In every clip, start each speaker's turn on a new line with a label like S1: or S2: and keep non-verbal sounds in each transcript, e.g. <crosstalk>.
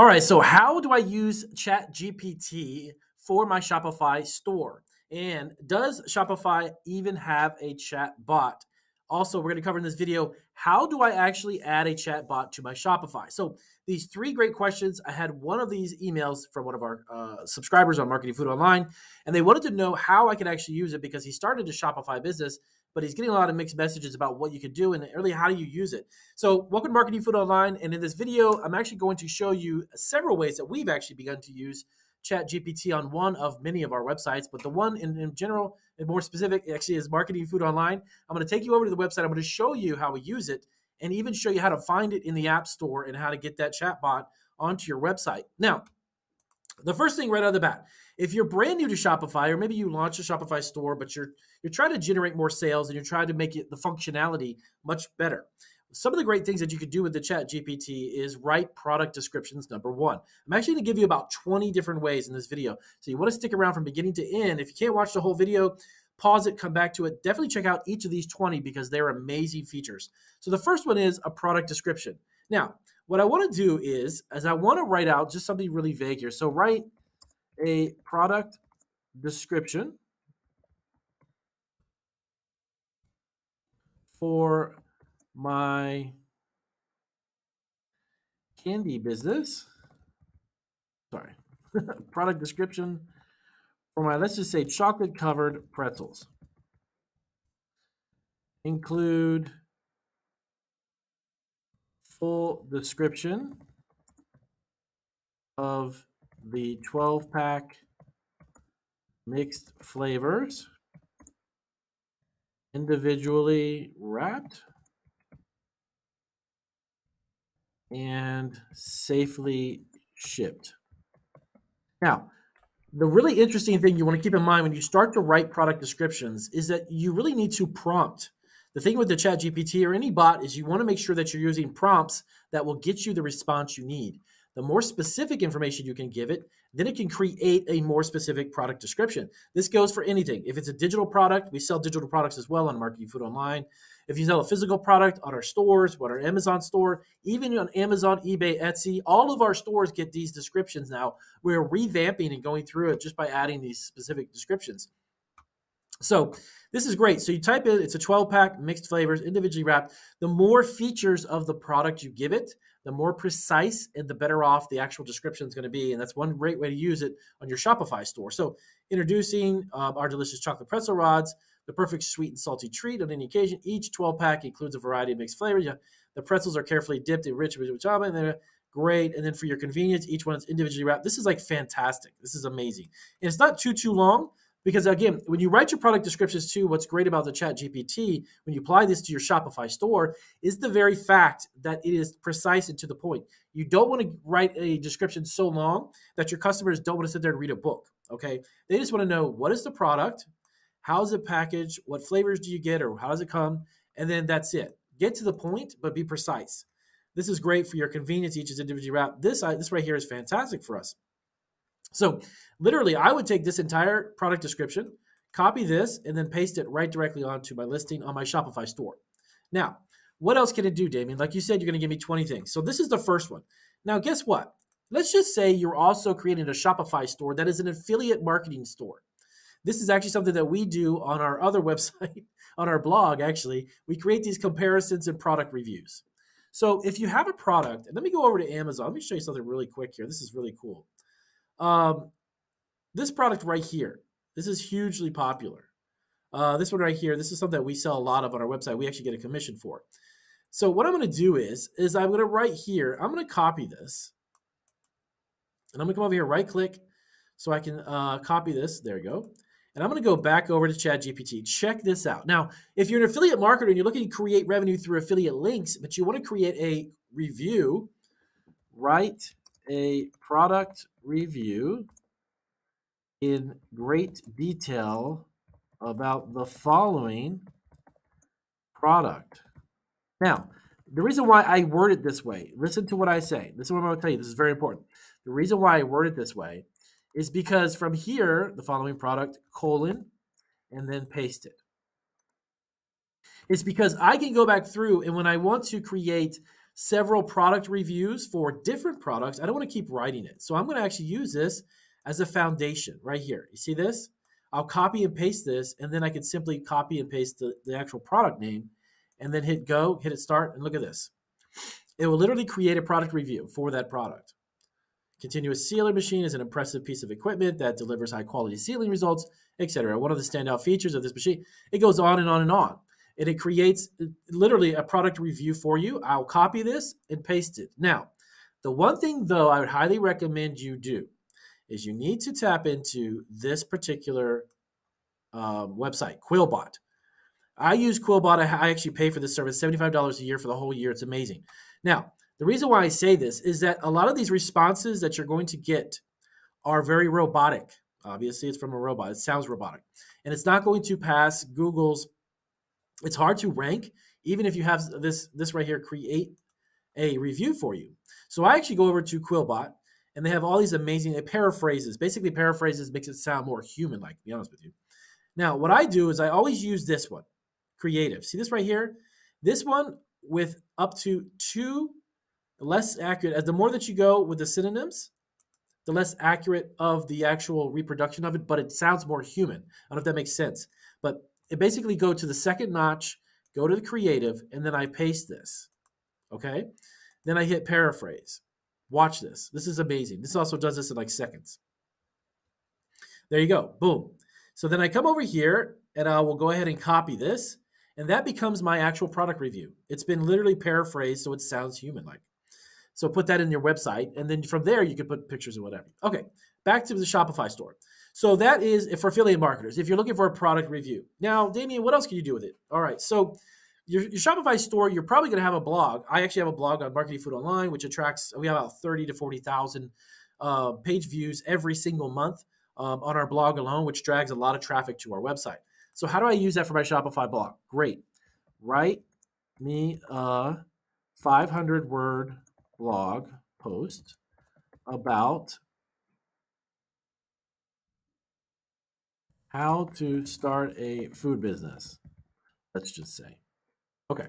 S1: All right, so how do I use ChatGPT for my Shopify store? And does Shopify even have a chat bot? Also, we're going to cover in this video how do I actually add a chat bot to my Shopify? So, these three great questions. I had one of these emails from one of our uh, subscribers on Marketing Food Online, and they wanted to know how I could actually use it because he started a Shopify business, but he's getting a lot of mixed messages about what you could do and really how do you use it. So, welcome to Marketing Food Online, and in this video, I'm actually going to show you several ways that we've actually begun to use Chat GPT on one of many of our websites, but the one in, in general and more specific actually is Marketing Food Online. I'm going to take you over to the website. I'm going to show you how we use it and even show you how to find it in the App Store and how to get that chatbot onto your website. Now, the first thing right out of the bat, if you're brand new to Shopify, or maybe you launch a Shopify store, but you're you're trying to generate more sales and you're trying to make it the functionality much better. Some of the great things that you could do with the chat gpt is write product descriptions number one. I'm actually going to give you about 20 different ways in this video. So you want to stick around from beginning to end. If you can't watch the whole video pause it come back to it. Definitely check out each of these 20 because they're amazing features. So the first one is a product description. Now what i want to do is as i want to write out just something really vague here. So write a product description for my candy business. Sorry, <laughs> product description for my, let's just say, chocolate covered pretzels. Include full description of the 12 pack mixed flavors individually wrapped and safely shipped. Now, the really interesting thing you want to keep in mind when you start to write product descriptions is that you really need to prompt. The thing with the chat GPT or any bot is you want to make sure that you're using prompts that will get you the response you need. The more specific information you can give it, then it can create a more specific product description. This goes for anything. If it's a digital product, we sell digital products as well on Marketing Food Online. If you sell a physical product on our stores, what our Amazon store, even on Amazon, eBay, Etsy, all of our stores get these descriptions now. We're revamping and going through it just by adding these specific descriptions. So this is great. So you type in, it's a 12 pack, mixed flavors, individually wrapped. The more features of the product you give it, the more precise and the better off the actual description is going to be. And that's one great way to use it on your Shopify store. So introducing um, our delicious chocolate pretzel rods, the perfect sweet and salty treat on any occasion. Each 12 pack includes a variety of mixed flavors. The pretzels are carefully dipped in rich with chocolate, and they're great. And then for your convenience, each one is individually wrapped. This is like fantastic. This is amazing. And it's not too too long because again, when you write your product descriptions too, what's great about the Chat GPT when you apply this to your Shopify store is the very fact that it is precise and to the point. You don't want to write a description so long that your customers don't want to sit there and read a book. Okay, they just want to know what is the product, How's it packaged? What flavors do you get, or how does it come? And then that's it. Get to the point, but be precise. This is great for your convenience. Each is individually wrapped. This uh, this right here is fantastic for us. So literally, I would take this entire product description, copy this, and then paste it right directly onto my listing on my Shopify store. Now, what else can it do, Damien? Like you said, you're going to give me 20 things. So this is the first one. Now, guess what? Let's just say you're also creating a Shopify store that is an affiliate marketing store. This is actually something that we do on our other <laughs> website, on our blog, actually. We create these comparisons and product reviews. So if you have a product, and let me go over to Amazon. Let me show you something really quick here. This is really cool. Um, this product right here, this is hugely popular. Uh, this one right here, this is something that we sell a lot of on our website. We actually get a commission for. So what I'm going to do is, is I'm going to write here, I'm going to copy this. And I'm going to come over here, right click, so I can uh, copy this. There you go. And I'm going to go back over to ChatGPT. Check this out. Now, if you're an affiliate marketer and you're looking to create revenue through affiliate links, but you want to create a review, write a product review in great detail about the following product. Now, the reason why I word it this way, listen to what I say. This is what I'm going to tell you. This is very important. The reason why I word it this way is because from here, the following product, colon, and then paste it. It's because I can go back through and when I want to create several product reviews for different products, I don't want to keep writing it. So I'm going to actually use this as a foundation right here. You see this? I'll copy and paste this, and then I can simply copy and paste the, the actual product name and then hit go, hit it start, and look at this. It will literally create a product review for that product. Continuous sealer machine is an impressive piece of equipment that delivers high quality sealing results, etc. One of the standout features of this machine, it goes on and on and on. And it creates literally a product review for you. I'll copy this and paste it. Now, the one thing though I would highly recommend you do is you need to tap into this particular um, website, Quillbot. I use Quillbot. I actually pay for this service, $75 a year for the whole year. It's amazing. Now, the reason why I say this is that a lot of these responses that you're going to get are very robotic. Obviously, it's from a robot. It sounds robotic. And it's not going to pass Google's it's hard to rank even if you have this this right here create a review for you. So I actually go over to Quillbot and they have all these amazing it paraphrases. Basically paraphrases makes it sound more human like to be honest with you. Now, what I do is I always use this one. Creative. See this right here? This one with up to two less accurate as the more that you go with the synonyms, the less accurate of the actual reproduction of it, but it sounds more human. I don't know if that makes sense. But it basically go to the second notch, go to the creative, and then I paste this. Okay? Then I hit paraphrase. Watch this. This is amazing. This also does this in like seconds. There you go. Boom. So then I come over here and I will go ahead and copy this. And that becomes my actual product review. It's been literally paraphrased so it sounds human like. So put that in your website. And then from there, you can put pictures or whatever. Okay, back to the Shopify store. So that is for affiliate marketers. If you're looking for a product review. Now, Damien, what else can you do with it? All right. So your, your Shopify store, you're probably going to have a blog. I actually have a blog on Marketing Food Online, which attracts, we have about 30 to 40,000 uh, page views every single month um, on our blog alone, which drags a lot of traffic to our website. So how do I use that for my Shopify blog? Great. Write me a 500 word blog post about how to start a food business. Let's just say. Okay.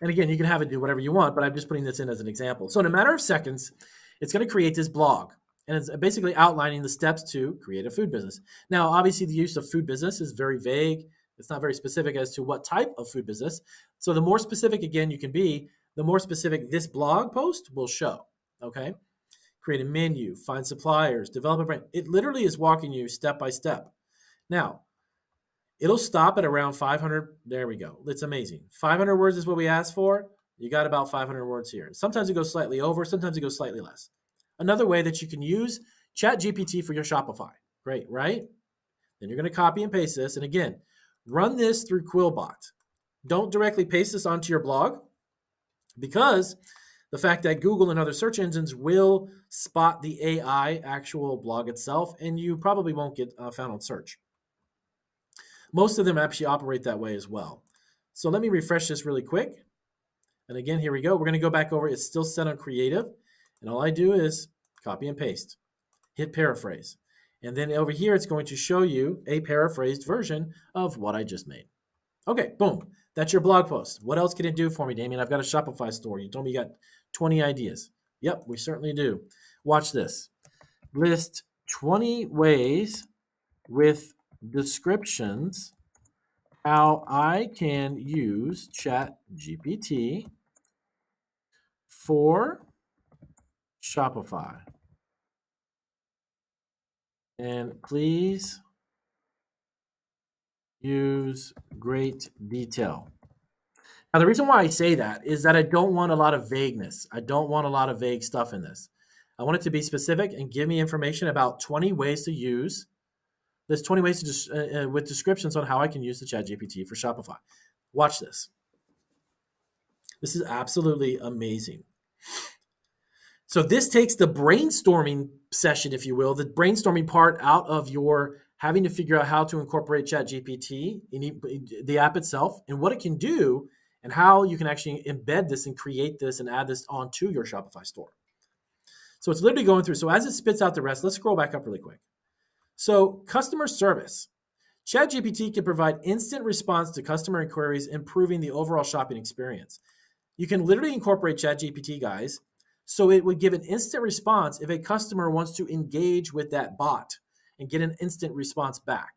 S1: And again, you can have it do whatever you want, but I'm just putting this in as an example. So in a matter of seconds, it's going to create this blog. And it's basically outlining the steps to create a food business. Now, obviously, the use of food business is very vague. It's not very specific as to what type of food business. So the more specific, again, you can be, the more specific this blog post will show. Okay. Create a menu, find suppliers, develop a brand. It literally is walking you step by step. Now, it'll stop at around 500. There we go. It's amazing. 500 words is what we asked for. You got about 500 words here. Sometimes it goes slightly over, sometimes it goes slightly less. Another way that you can use ChatGPT for your Shopify. Great, right? Then you're going to copy and paste this. And again, run this through Quillbot. Don't directly paste this onto your blog because the fact that Google and other search engines will spot the AI actual blog itself, and you probably won't get uh, found on search. Most of them actually operate that way as well. So let me refresh this really quick. And again, here we go. We're going to go back over. It's still set on creative. And all I do is copy and paste, hit paraphrase. And then over here, it's going to show you a paraphrased version of what I just made. Okay, boom. That's your blog post. What else can it do for me, Damien? I've got a Shopify store. You told me you got 20 ideas. Yep, we certainly do. Watch this. List 20 ways with descriptions how I can use Chat GPT for Shopify. And please use great detail. Now, the reason why I say that is that I don't want a lot of vagueness. I don't want a lot of vague stuff in this. I want it to be specific and give me information about 20 ways to use. There's 20 ways to just, uh, uh, with descriptions on how I can use the Chat GPT for Shopify. Watch this. This is absolutely amazing. So this takes the brainstorming session, if you will, the brainstorming part out of your having to figure out how to incorporate ChatGPT in the app itself and what it can do and how you can actually embed this and create this and add this onto your Shopify store. So it's literally going through. So as it spits out the rest, let's scroll back up really quick. So customer service. ChatGPT can provide instant response to customer inquiries, improving the overall shopping experience. You can literally incorporate ChatGPT, guys, so it would give an instant response if a customer wants to engage with that bot and get an instant response back.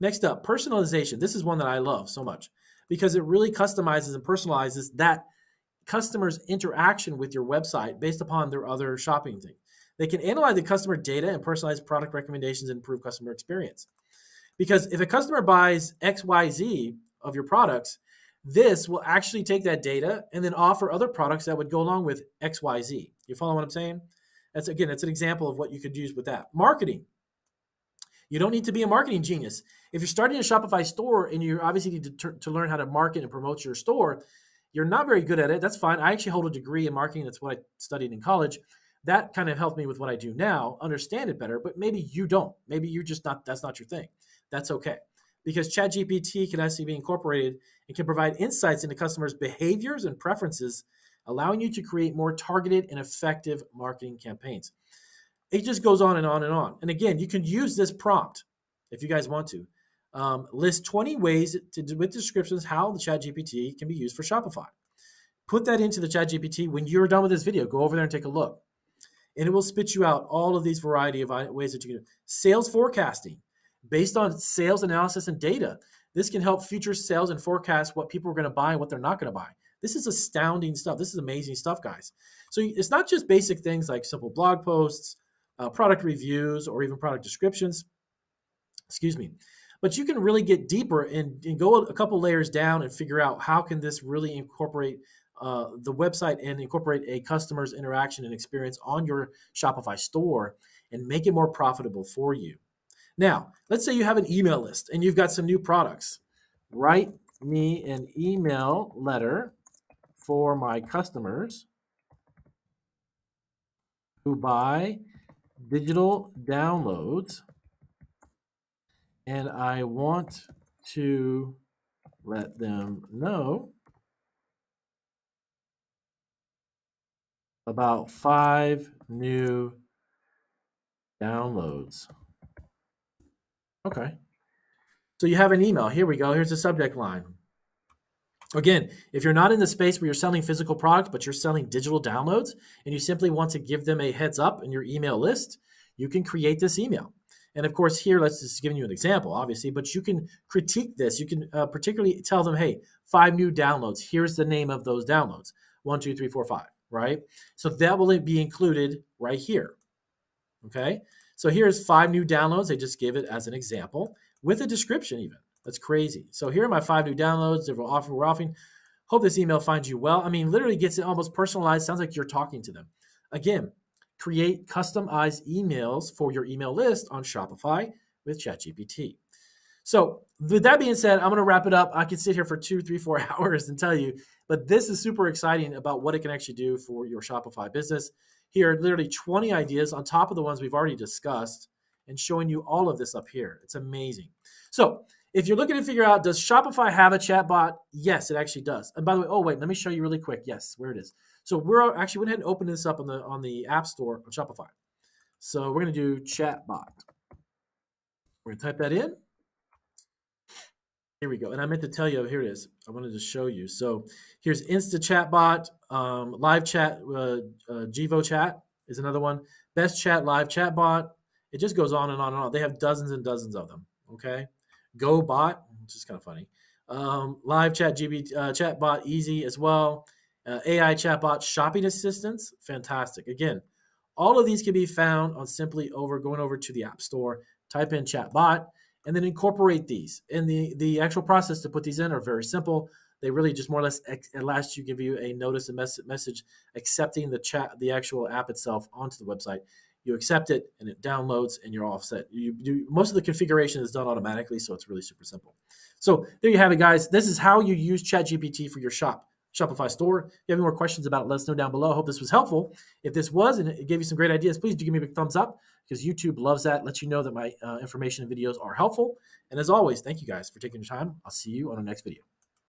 S1: Next up, personalization. This is one that I love so much because it really customizes and personalizes that customer's interaction with your website based upon their other shopping things. They can analyze the customer data and personalize product recommendations and improve customer experience. Because if a customer buys XYZ of your products, this will actually take that data and then offer other products that would go along with XYZ. You follow what I'm saying? That's again, that's an example of what you could use with that. Marketing. You don't need to be a marketing genius. If you're starting a Shopify store and you obviously need to, to learn how to market and promote your store, you're not very good at it. That's fine. I actually hold a degree in marketing. That's what I studied in college. That kind of helped me with what I do now, understand it better, but maybe you don't. Maybe you're just not, that's not your thing. That's okay. Because ChatGPT can actually be incorporated and can provide insights into customers' behaviors and preferences, allowing you to create more targeted and effective marketing campaigns. It just goes on and on and on. And again, you can use this prompt if you guys want to. Um, list 20 ways to, with descriptions how the ChatGPT can be used for Shopify. Put that into the ChatGPT when you're done with this video. Go over there and take a look, and it will spit you out all of these variety of ways that you can do. Sales forecasting based on sales analysis and data. This can help future sales and forecast what people are going to buy and what they're not going to buy. This is astounding stuff. This is amazing stuff, guys. So it's not just basic things like simple blog posts, uh, product reviews, or even product descriptions. Excuse me but you can really get deeper and, and go a couple layers down and figure out how can this really incorporate uh, the website and incorporate a customer's interaction and experience on your Shopify store and make it more profitable for you. Now, let's say you have an email list and you've got some new products. Write me an email letter for my customers who buy digital downloads and I want to let them know about five new downloads. Okay. So you have an email. Here we go. Here's the subject line. Again, if you're not in the space where you're selling physical products, but you're selling digital downloads, and you simply want to give them a heads up in your email list, you can create this email. And of course, here, let's just give you an example, obviously, but you can critique this. You can uh, particularly tell them, hey, five new downloads. Here's the name of those downloads one, two, three, four, five, right? So that will be included right here. Okay. So here's five new downloads. I just gave it as an example with a description, even. That's crazy. So here are my five new downloads that we're offering. We're offering. Hope this email finds you well. I mean, literally gets it almost personalized. Sounds like you're talking to them. Again, create customized emails for your email list on Shopify with ChatGPT. So, with that being said, I'm going to wrap it up. I could sit here for two, three, four <laughs> hours and tell you, but this is super exciting about what it can actually do for your Shopify business. Here, literally 20 ideas on top of the ones we've already discussed and showing you all of this up here. It's amazing. So, if you're looking to figure out, does Shopify have a chatbot? Yes, it actually does. And by the way, oh, wait, let me show you really quick. Yes, where it is. So we're actually went ahead and opened this up on the on the App Store on Shopify. So we're going to do chatbot. We're to type that in. Here we go. And I meant to tell you, here it is. I wanted to show you. So here's Insta Chatbot, um, live chat, uh, uh, Jivo Chat is another one. Best Chat Live Chatbot. It just goes on and on and on. They have dozens and dozens of them. Okay. GoBot, which is kind of funny. Um, live Chat GB uh, Chatbot Easy as well. Uh, AI chatbot shopping Assistance, fantastic. Again, all of these can be found on simply over going over to the App Store, type in chatbot, and then incorporate these. And the the actual process to put these in are very simple. They really just more or less at last you give you a notice a mess- message accepting the chat the actual app itself onto the website. You accept it and it downloads and you're offset. You do most of the configuration is done automatically, so it's really super simple. So there you have it, guys. This is how you use ChatGPT for your shop. Shopify store. If you have any more questions about it, let us know down below. I hope this was helpful. If this was and it gave you some great ideas, please do give me a big thumbs up because YouTube loves that, lets you know that my uh, information and videos are helpful. And as always, thank you guys for taking your time. I'll see you on the next video.